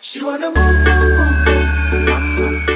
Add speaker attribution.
Speaker 1: She wanna move, move, move, move.